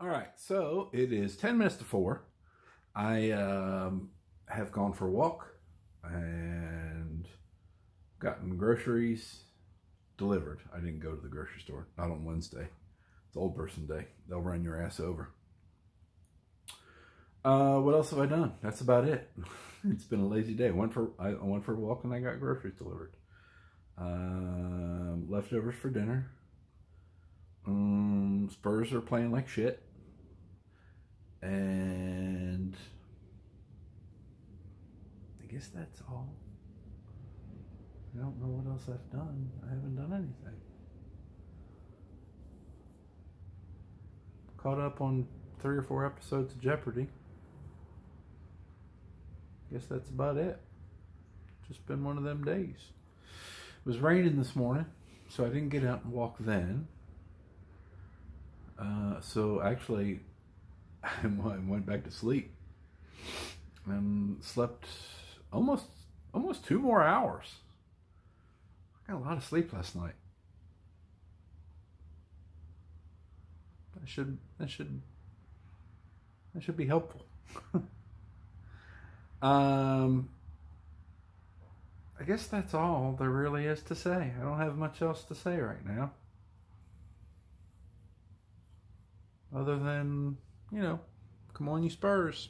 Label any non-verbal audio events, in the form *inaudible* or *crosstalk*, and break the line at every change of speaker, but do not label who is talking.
All right, so it is 10 minutes to 4. I um, have gone for a walk and gotten groceries delivered. I didn't go to the grocery store, not on Wednesday. It's old person day. They'll run your ass over. Uh, what else have I done? That's about it. *laughs* it's been a lazy day. Went for I went for a walk and I got groceries delivered. Um, leftovers for dinner. Um, Spurs are playing like shit. And I guess that's all. I don't know what else I've done. I haven't done anything. Caught up on three or four episodes of Jeopardy. Guess that's about it. Just been one of them days. It was raining this morning, so I didn't get out and walk then. Uh, so actually, *laughs* I went back to sleep and slept almost almost two more hours. I got a lot of sleep last night. That should that should that should be helpful. *laughs* um I guess that's all there really is to say. I don't have much else to say right now. Other than, you know, come on, you Spurs.